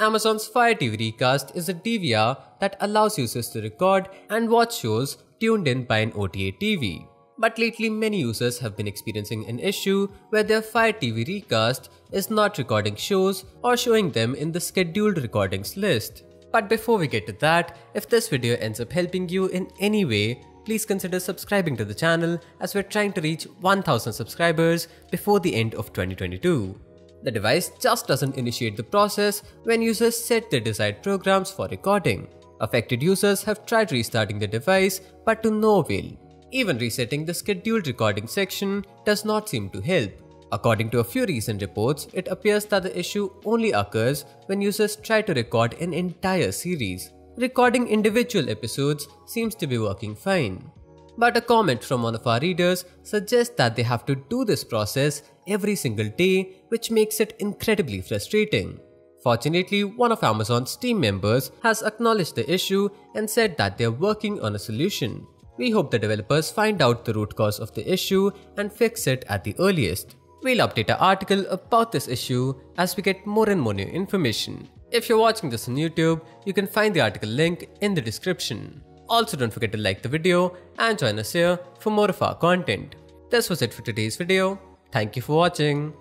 Amazon's Fire TV Recast is a DVR that allows users to record and watch shows tuned in by an OTA TV. But lately, many users have been experiencing an issue where their Fire TV Recast is not recording shows or showing them in the scheduled recordings list. But before we get to that, if this video ends up helping you in any way, please consider subscribing to the channel as we're trying to reach 1000 subscribers before the end of 2022. The device just doesn't initiate the process when users set their desired programs for recording. Affected users have tried restarting the device but to no avail. Even resetting the scheduled recording section does not seem to help. According to a few recent reports, it appears that the issue only occurs when users try to record an entire series. Recording individual episodes seems to be working fine. But a comment from one of our readers suggests that they have to do this process every single day, which makes it incredibly frustrating. Fortunately, one of Amazon's team members has acknowledged the issue and said that they're working on a solution. We hope the developers find out the root cause of the issue and fix it at the earliest. We'll update our article about this issue as we get more and more new information. If you're watching this on YouTube, you can find the article link in the description. Also don't forget to like the video and join us here for more of our content. This was it for today's video. Thank you for watching.